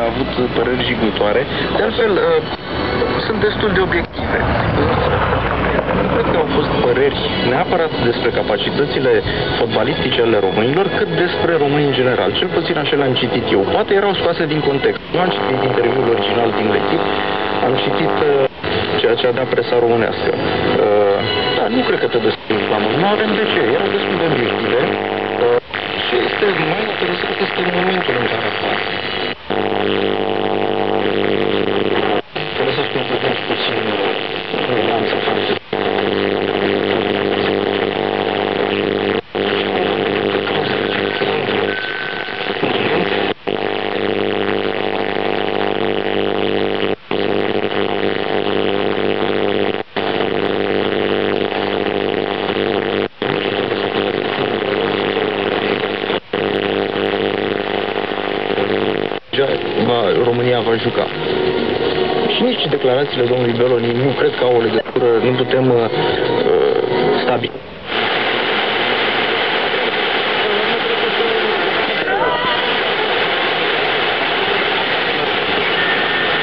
a avut uh, păreri jignitoare. De altfel, uh, sunt destul de obiective. Cred că au fost păreri neapărat despre capacitățile fotbalistice ale românilor, cât despre români în general. Cel puțin așa le-am citit eu. Poate erau scoase din context. Nu am citit interviul original din echip, am citit uh, ceea ce a dat presa românească. Uh, da, nu cred că trebuie să reclamă. Nu avem de ce. Erau destul de obiective. Uh, și este mai interesant este momentul în care apar. România va juca. Și nici declarațiile domnului Beloni nu cred că au o legătură, nu putem uh, stabili